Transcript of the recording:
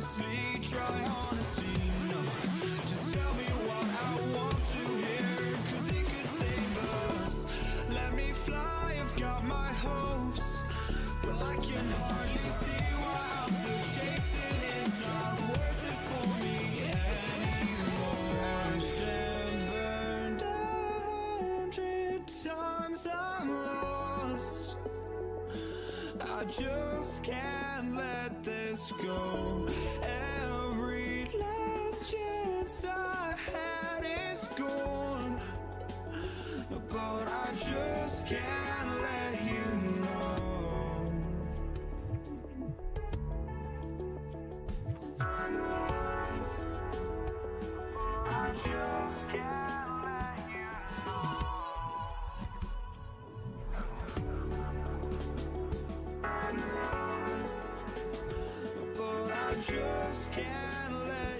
honestly, try honesty. Just tell me what I want to it could save us. Let me fly, I've got my hopes But I can hardly see why I'm chasing. It's not worth it for me anymore. And burned a hundred times I'm lost. I just can't let this just go. Every last chance I had is gone, but I just can't let you know. I know, I just can't. now just can't let